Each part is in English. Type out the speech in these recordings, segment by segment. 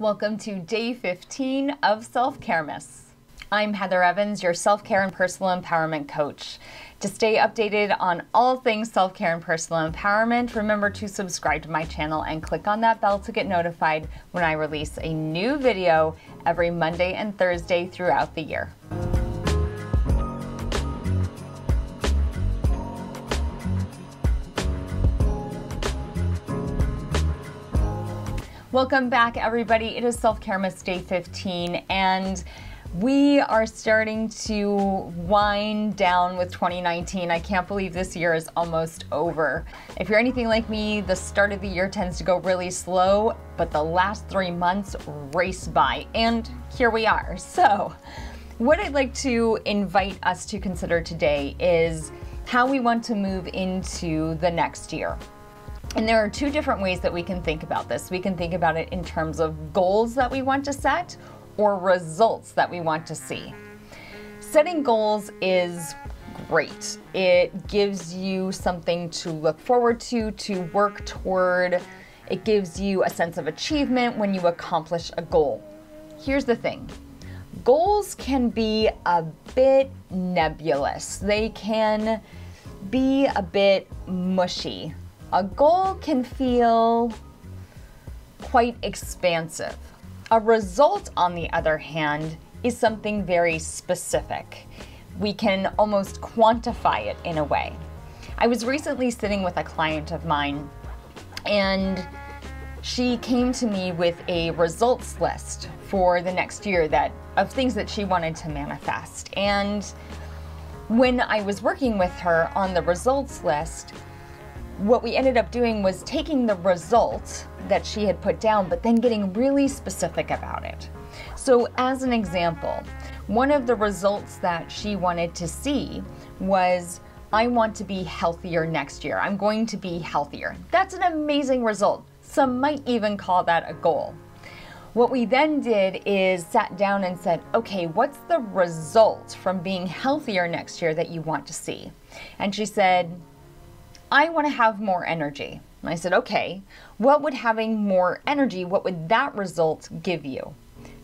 Welcome to day 15 of Self Caremas. I'm Heather Evans, your self care and personal empowerment coach. To stay updated on all things self care and personal empowerment, remember to subscribe to my channel and click on that bell to get notified when I release a new video every Monday and Thursday throughout the year. Welcome back, everybody. It is Self Caremas Day 15, and we are starting to wind down with 2019. I can't believe this year is almost over. If you're anything like me, the start of the year tends to go really slow, but the last three months race by, and here we are. So, what I'd like to invite us to consider today is how we want to move into the next year. And there are two different ways that we can think about this. We can think about it in terms of goals that we want to set or results that we want to see. Setting goals is great. It gives you something to look forward to, to work toward. It gives you a sense of achievement when you accomplish a goal. Here's the thing goals can be a bit nebulous, they can be a bit mushy. A goal can feel quite expansive. A result, on the other hand, is something very specific. We can almost quantify it in a way. I was recently sitting with a client of mine, and she came to me with a results list for the next year that of things that she wanted to manifest. And when I was working with her on the results list, what we ended up doing was taking the result that she had put down, but then getting really specific about it. So, as an example, one of the results that she wanted to see was I want to be healthier next year. I'm going to be healthier. That's an amazing result. Some might even call that a goal. What we then did is sat down and said, okay, what's the result from being healthier next year that you want to see? And she said, I want to have more energy. And I said, okay, what would having more energy, what would that result give you?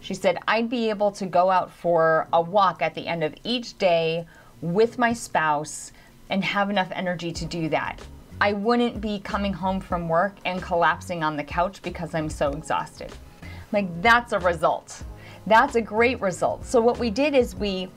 She said, I'd be able to go out for a walk at the end of each day with my spouse and have enough energy to do that. I wouldn't be coming home from work and collapsing on the couch because I'm so exhausted. Like, that's a result. That's a great result. So, what we did is we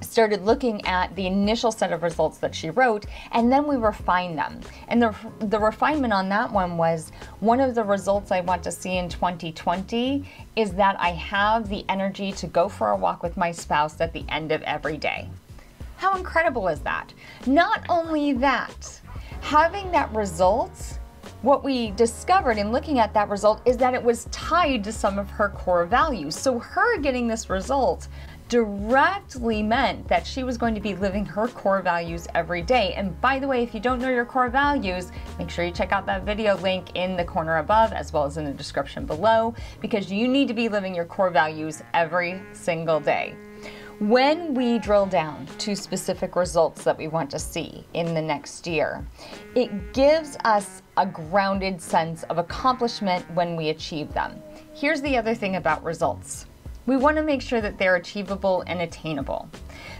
started looking at the initial set of results that she wrote and then we refined them. And the, the refinement on that one was one of the results i want to see in 2020 is that i have the energy to go for a walk with my spouse at the end of every day. How incredible is that? Not only that having that result what we discovered in looking at that result is that it was tied to some of her core values. So, her getting this result directly meant that she was going to be living her core values every day. And by the way, if you don't know your core values, make sure you check out that video link in the corner above as well as in the description below because you need to be living your core values every single day. When we drill down to specific results that we want to see in the next year, it gives us a grounded sense of accomplishment when we achieve them. Here's the other thing about results we want to make sure that they're achievable and attainable.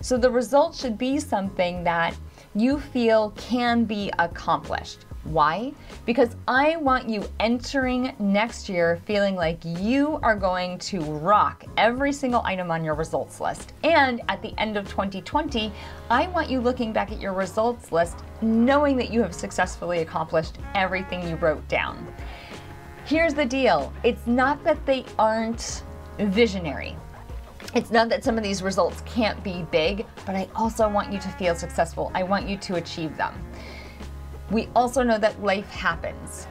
So the result should be something that you feel can be accomplished. Why? Because I want you entering next year feeling like you are going to rock every single item on your results list. And at the end of 2020, I want you looking back at your results list knowing that you have successfully accomplished everything you wrote down. Here's the deal it's not that they aren't visionary. It's not that some of these results can't be big, but I also want you to feel successful. I want you to achieve them. We also know that life happens.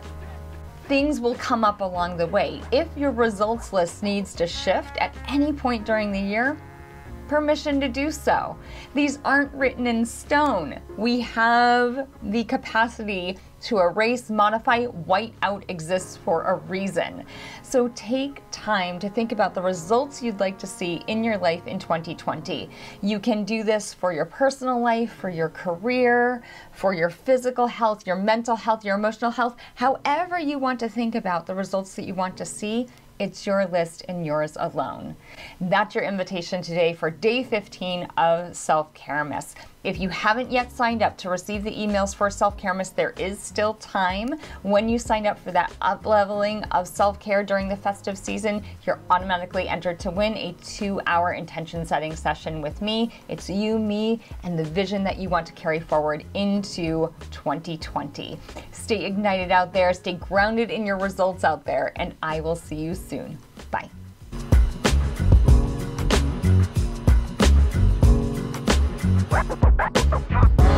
Things will come up along the way. If your results list needs to shift at any point during the year, permission to do so. These aren't written in stone. We have the capacity to erase, modify, white out exists for a reason. So take time to think about the results you'd like to see in your life in 2020. You can do this for your personal life, for your career, for your physical health, your mental health, your emotional health, however you want to think about the results that you want to see It's your list and yours alone. That's your invitation today for day 15 of Self Caremas. If you haven't yet signed up to receive the emails for Self Caremas, there is still time. When you sign up for that up leveling of self care during the festive season, you're automatically entered to win a two hour intention setting session with me. It's you, me, and the vision that you want to carry forward into 2020. Stay ignited out there, stay grounded in your results out there, and I will see you soon. Bye. Top.